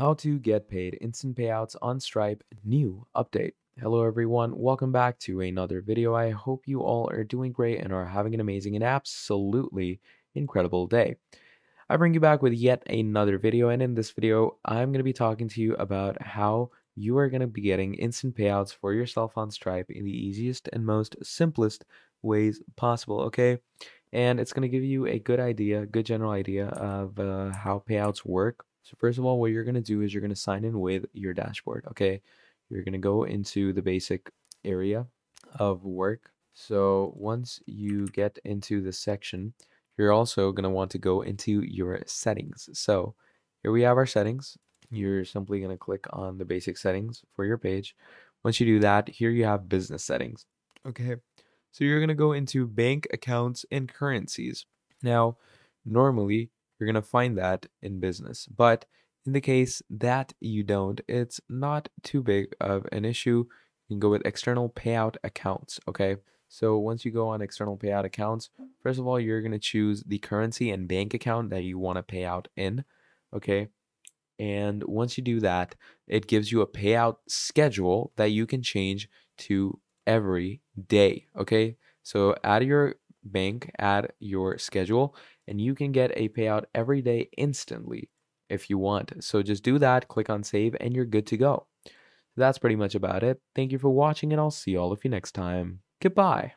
How to get paid instant payouts on Stripe new update. Hello everyone, welcome back to another video. I hope you all are doing great and are having an amazing and absolutely incredible day. I bring you back with yet another video and in this video I'm going to be talking to you about how you are going to be getting instant payouts for yourself on Stripe in the easiest and most simplest ways possible, okay? And it's going to give you a good idea, good general idea of uh, how payouts work so first of all, what you're going to do is you're going to sign in with your dashboard. Okay. You're going to go into the basic area of work. So once you get into the section, you're also going to want to go into your settings. So here we have our settings. You're simply going to click on the basic settings for your page. Once you do that, here you have business settings. Okay. So you're going to go into bank accounts and currencies. Now, normally you're going to find that in business. But in the case that you don't, it's not too big of an issue. You can go with external payout accounts, okay? So once you go on external payout accounts, first of all, you're going to choose the currency and bank account that you want to pay out in, okay? And once you do that, it gives you a payout schedule that you can change to every day, okay? So add your bank, add your schedule, and you can get a payout every day instantly if you want. So just do that, click on save, and you're good to go. That's pretty much about it. Thank you for watching, and I'll see all of you next time. Goodbye.